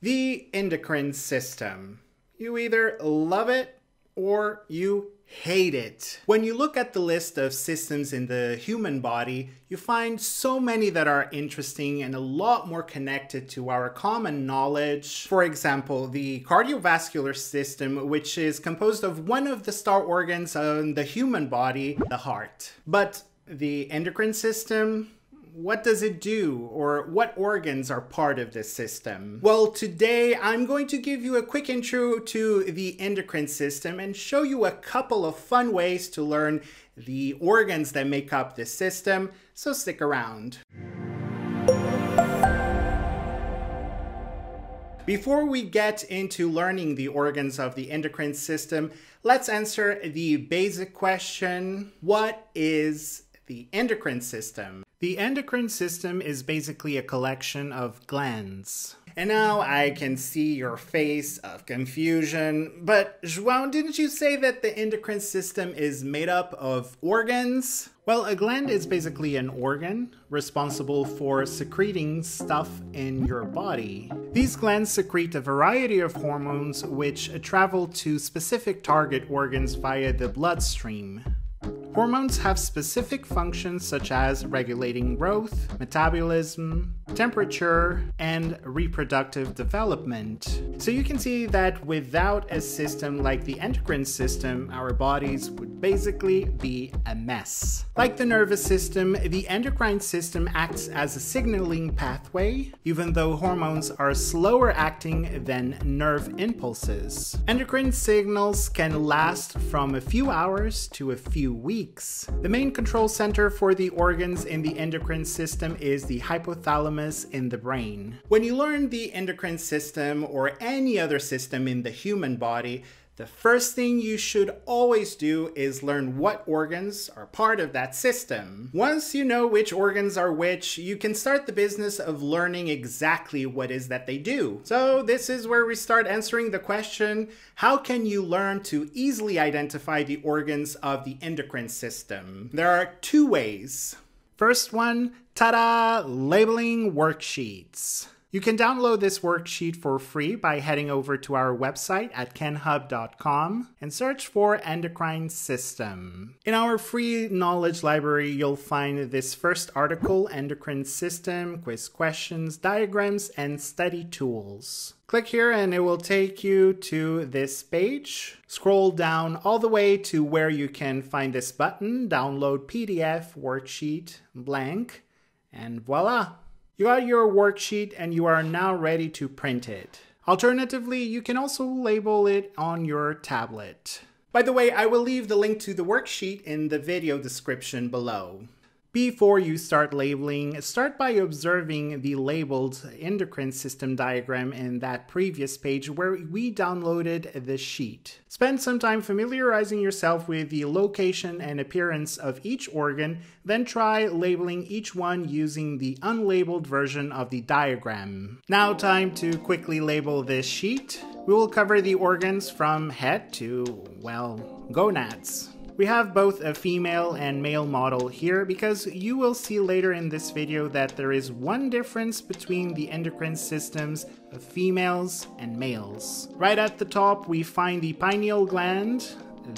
The endocrine system. You either love it or you hate it. When you look at the list of systems in the human body, you find so many that are interesting and a lot more connected to our common knowledge. For example, the cardiovascular system, which is composed of one of the star organs of the human body, the heart. But the endocrine system, what does it do or what organs are part of this system? Well, today I'm going to give you a quick intro to the endocrine system and show you a couple of fun ways to learn the organs that make up this system, so stick around. Before we get into learning the organs of the endocrine system, let's answer the basic question, what is the endocrine system? The endocrine system is basically a collection of glands. And now I can see your face of confusion. But João, didn't you say that the endocrine system is made up of organs? Well, a gland is basically an organ responsible for secreting stuff in your body. These glands secrete a variety of hormones which travel to specific target organs via the bloodstream. Hormones have specific functions such as regulating growth, metabolism, temperature, and reproductive development. So you can see that without a system like the endocrine system, our bodies would basically be a mess. Like the nervous system, the endocrine system acts as a signaling pathway, even though hormones are slower acting than nerve impulses. Endocrine signals can last from a few hours to a few weeks The main control center for the organs in the endocrine system is the hypothalamus in the brain. When you learn the endocrine system or any other system in the human body, the first thing you should always do is learn what organs are part of that system. Once you know which organs are which, you can start the business of learning exactly what is that they do. So this is where we start answering the question, how can you learn to easily identify the organs of the endocrine system? There are two ways. First one, ta-da, labeling worksheets. You can download this worksheet for free by heading over to our website at kenhub.com and search for endocrine system. In our free knowledge library, you'll find this first article, endocrine system, quiz questions, diagrams, and study tools. Click here and it will take you to this page. Scroll down all the way to where you can find this button, download PDF worksheet blank, and voila! You got your worksheet and you are now ready to print it. Alternatively, you can also label it on your tablet. By the way, I will leave the link to the worksheet in the video description below. Before you start labeling, start by observing the labeled endocrine system diagram in that previous page where we downloaded the sheet. Spend some time familiarizing yourself with the location and appearance of each organ, then try labeling each one using the unlabeled version of the diagram. Now time to quickly label this sheet. We will cover the organs from head to, well, gonads. We have both a female and male model here because you will see later in this video that there is one difference between the endocrine systems of females and males. Right at the top we find the pineal gland.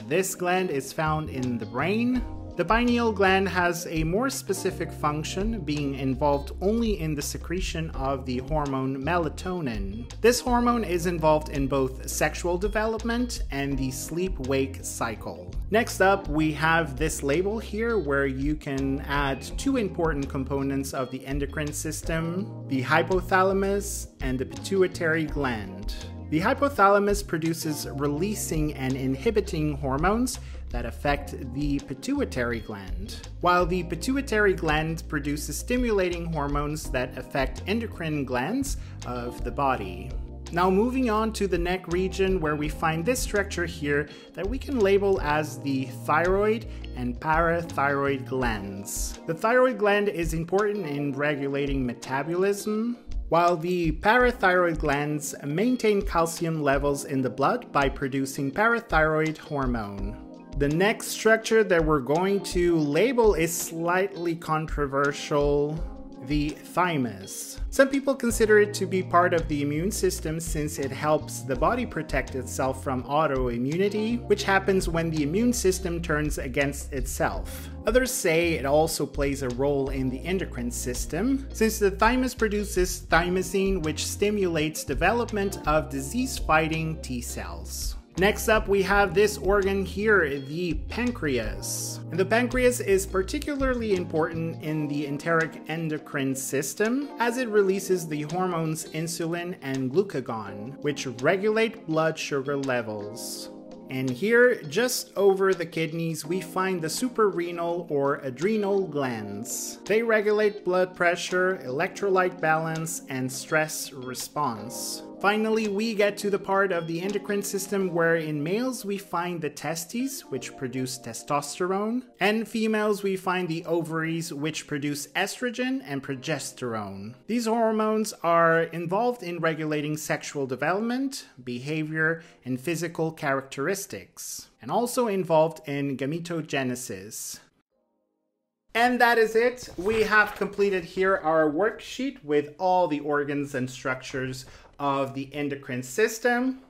This gland is found in the brain, the pineal gland has a more specific function, being involved only in the secretion of the hormone melatonin. This hormone is involved in both sexual development and the sleep-wake cycle. Next up, we have this label here where you can add two important components of the endocrine system, the hypothalamus and the pituitary gland. The hypothalamus produces releasing and inhibiting hormones that affect the pituitary gland, while the pituitary gland produces stimulating hormones that affect endocrine glands of the body. Now moving on to the neck region where we find this structure here that we can label as the thyroid and parathyroid glands. The thyroid gland is important in regulating metabolism, while the parathyroid glands maintain calcium levels in the blood by producing parathyroid hormone. The next structure that we're going to label is slightly controversial. The thymus. Some people consider it to be part of the immune system since it helps the body protect itself from autoimmunity, which happens when the immune system turns against itself. Others say it also plays a role in the endocrine system, since the thymus produces thymosin, which stimulates development of disease-fighting T cells. Next up, we have this organ here, the pancreas. And the pancreas is particularly important in the enteric endocrine system as it releases the hormones insulin and glucagon, which regulate blood sugar levels. And here, just over the kidneys, we find the suprarenal or adrenal glands. They regulate blood pressure, electrolyte balance, and stress response. Finally, we get to the part of the endocrine system where in males we find the testes, which produce testosterone, and females we find the ovaries, which produce estrogen and progesterone. These hormones are involved in regulating sexual development, behavior, and physical characteristics, and also involved in gametogenesis. And that is it. We have completed here our worksheet with all the organs and structures of the endocrine system.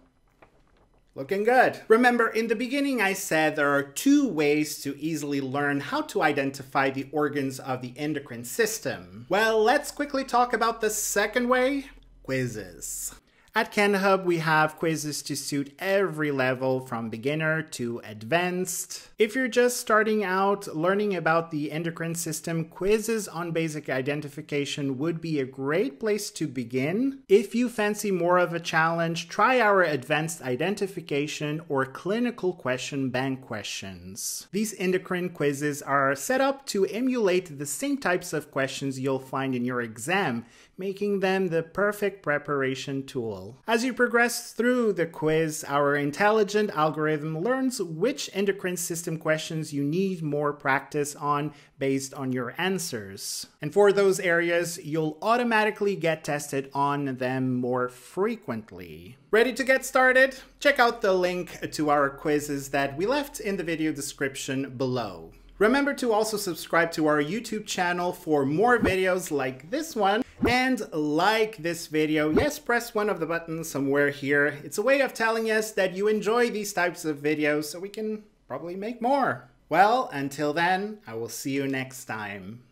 Looking good. Remember, in the beginning I said there are two ways to easily learn how to identify the organs of the endocrine system. Well, let's quickly talk about the second way, quizzes. At KenHub, we have quizzes to suit every level from beginner to advanced. If you're just starting out learning about the endocrine system, quizzes on basic identification would be a great place to begin. If you fancy more of a challenge, try our advanced identification or clinical question bank questions. These endocrine quizzes are set up to emulate the same types of questions you'll find in your exam, making them the perfect preparation tool. As you progress through the quiz, our intelligent algorithm learns which endocrine system questions you need more practice on based on your answers. And for those areas, you'll automatically get tested on them more frequently. Ready to get started? Check out the link to our quizzes that we left in the video description below. Remember to also subscribe to our YouTube channel for more videos like this one and like this video. Yes, press one of the buttons somewhere here. It's a way of telling us that you enjoy these types of videos so we can probably make more. Well, until then, I will see you next time.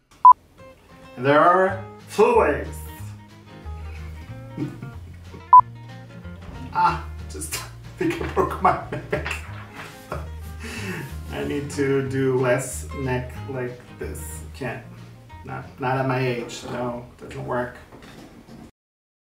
There are fluids. ah, just think I broke my neck. I need to do less neck like this. Can't. Not, not at my age. No, doesn't work.